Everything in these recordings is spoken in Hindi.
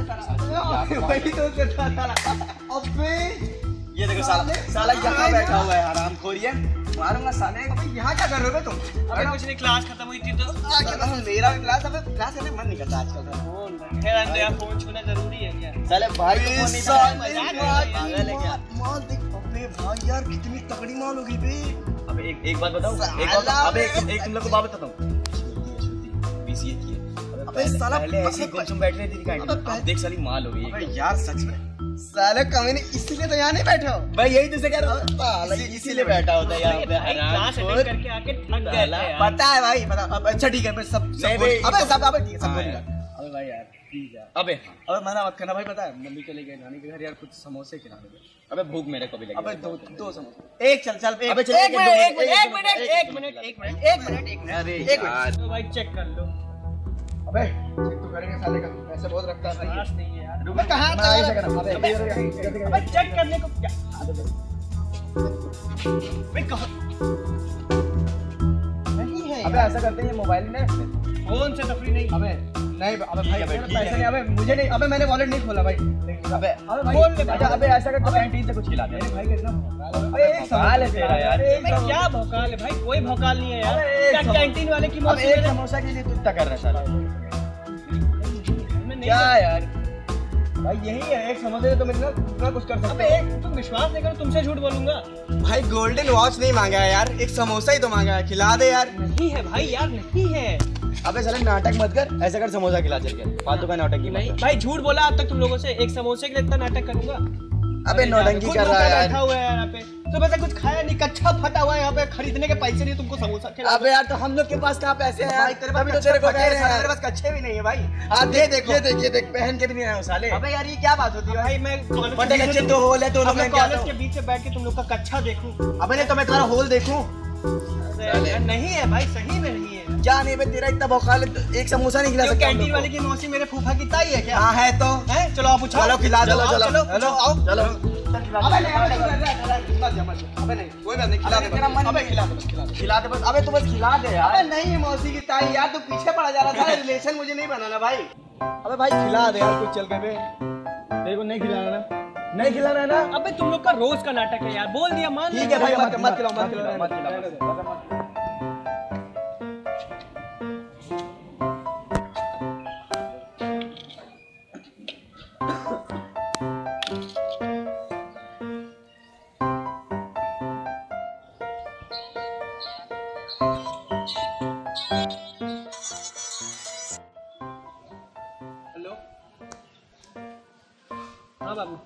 वही तो करता था अबे ये देखो साला साला यहाँ बैठा हुआ है हराम खोरिए। मारूँगा साले। अबे यहाँ क्या कर रहे हो तुम? अबे कुछ नहीं क्लास खत्म हुई थी तो। मेरा भी क्लास अबे क्लास करने मन नहीं करता आजकल तो। फ़ोन यार फ़ोन छूना ज़रूरी है क्या? साले भाई को नहीं था पागल है क्या माल देख अबे भाई यार कितनी तगड़ी माल हो गई बे। अबे एक एक बात बताऊँ? एक बात साला एक, एक तुम लोग को बात बताता हूँ बीसीए की अबे साला पहले ऐसी अबे गुमसुम बैठ रही थी काइंड अब देख साली माल हो गई अबे यार सच में। साले कमीने इसीलिए तो यहाँ नहीं बैठा हो। भाई यही तुझसे कह रहा हूँ। साला इसी- इसीलिए बैठा होता है यहाँ पे करके आके थक। पता है भाई पता अच्छा ठीक है मैं सब सब अबे तो- सब अबे ठीक है सब हाँ। अबे भाई यार प्लीज़ यार। अबे। अबे मना मत करना भाई पता है मम्मी चले गए नानी के घर यार कुछ समोसे खिला दे। अबे भूख मेरे को भी लगी अबे दो दो समझ एक चल चल एक। अबे चल, मिनट एक मिनट, एक मिनट, एक मिनट, एक मिनट। एक मिनट अरे यार। तो भाई चेक कर लो। अबे चेक तो करेंगे साले का। पैसे बहुत रखता है भाई। नहीं है यार। अबे कहाँ मैं रहा हूँ, अबे, अबे अबे चेक करने को क्या? भाई कहाँ? नहीं है। अबे ऐसा करते हैं मोबाइल में फ़ोन से तफरी नहीं अबे नहीं अबे भाई। पैसे नहीं अबे मुझे नहीं अबे मैंने वॉलेट नहीं खोला भाई। अबे अबे ले भाई। अच्छा अबे ऐसा कर कैंटीन से कुछ खिला दे भाई कितना अबे एक भौकाल है तेरा यार। एक क्या भौकाल है भाई कोई भौकाल नहीं है यार। अबे एक क्या समोसा- कैंटीन वाले की अब एक समोसा के लिए तू इतना कर रहा साला। क्या यार? भाई यही है एक समोसे तुम इतना इतना कुछ कर सकते हो। तुम विश्वास नहीं करो तुमसे झूठ बोलूँगा। भाई गोल्डन वॉच नहीं मांगा है यार एक समोसा ही तो मांगा है खिला दे यार। नहीं है भाई यार नहीं है। अबे साले नाटक मत कर ऐसा कर समोसा खिला चल के। फालतू का नाटक की नहीं भाई झूठ बोला अब तक तुम लोगों से एक समोसे के लिए इतना नाटक करूँगा। अबे नौटंकी कर रहा है बैठा यार। हुआ है यहाँ पे। तो वैसे कुछ खाया नहीं कच्चा फटा हुआ है यहाँ पे खरीदने के पैसे नहीं तुमको समोसा खिला अबे यार तो हम लोग के पास कहाँ पैसे हैं भाई तेरे पास अभी तो तेरे को कह रहे हैं। यार। पास कच्चे भी नहीं है भाई। हाँ ये देख। ये देख ये देख पहन के भी नहीं हो साले। अबे यार ये क्या बात होती है भाई? मैं फटे कच्चे में- दो होल है दोनों मैं कॉलेज के बीच से बैठ के तुम लोग का कच्चा देखूँ। अबे नहीं तो मैं तुम्हारा होल देखूँ। नहीं है भाई सही में नहीं है। क्या नहीं बे तेरा इतना भौकाल तो एक समोसा नहीं खिला सकता कैंटीन वाले की मौसी मेरे फूफा की ताई है क्या? हाँ है तो। है? चलो आप पूछो चलो खिला चलो चलो चलो आओ। चलो। खिला दे खिला बस, खिला दे खिला दे। बस। अबे तू बस खिला दे यार। नहीं मौसी की ताई यार तू पीछे पड़ा जा रहा था रिलेशन मुझे नहीं बनाना भाई। अबे भाई खिला दे यार कुछ चल के तेरे को नहीं खिलाना ना। नहीं खिलाना है ना। अबे तुम लोग का रोज का नाटक है यार। बोल दिया मान ठीक। है भाई मत मत मत खिलाओ, मत खिलाओ मत खिलाओ। हाँ बाबू।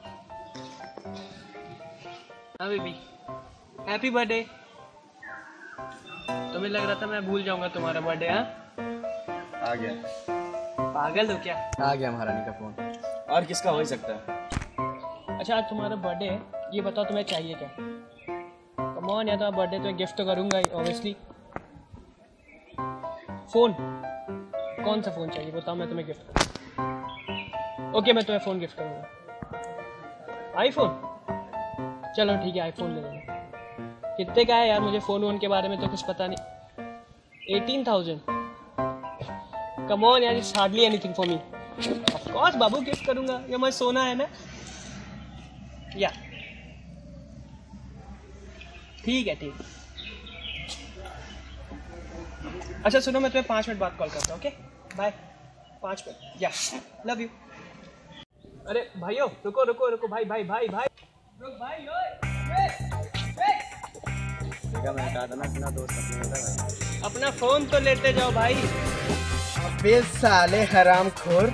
हाँ बेबी। हैप्पी बर्थडे तुम्हें लग रहा था मैं भूल जाऊँगा तुम्हारा बर्थडे हाँ? आ गया। पागल हो क्या? आ गया महारानी का फ़ोन और किसका हो ही सकता है? अच्छा आज तुम्हारा बर्थडे है। ये बताओ तुम्हें चाहिए क्या? कमॉन या तो बर्थडे तो गिफ्ट तो करूँगा ही ऑब्वियसली फ़ोन कौन सा फ़ोन चाहिए? बताओ मैं तुम्हें गिफ्ट ओके मैं तुम्हें फ़ोन गिफ्ट करूँगा। आईफोन चलो ठीक है आईफोन ले लेना कितने का है यार मुझे फ़ोन वोन के बारे में तो कुछ पता नहीं। एटीन थाउज़ेंड कमॉन यार it's hardly anything for me of course Babu gift करूँगा। ये मैं सोना है ना? या। ठीक है, ठीक। अच्छा सुनो, मैं तुम्हें पाँच मिनट बाद कॉल करता हूँ ओके बाय पाँच मिनट। या। लव यू अरे भाइयों रुको रुको रुको भाई भाई भाई भाई। रुक भाई ओए मैंने कहा था ना अपना दोस्त अपने होता है अपना फ़ोन तो लेते जाओ भाई। अबे साले हराम खोर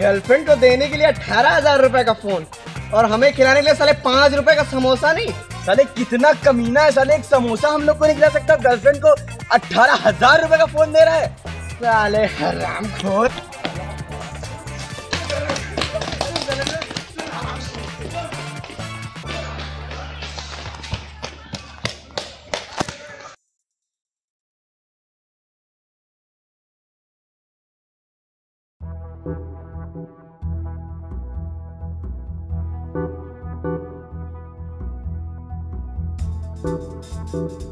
गर्लफ्रेंड को देने के लिए अठारह हज़ार रुपए का फ़ोन और हमें खिलाने के लिए साले पाँच रुपए का समोसा नहीं। साले कितना कमीना है साले एक समोसा हम लोग को नहीं खिला सकता गर्लफ्रेंड को अठारह हज़ार रुपए का फ़ोन दे रहा है। साले हराम खोर thank you.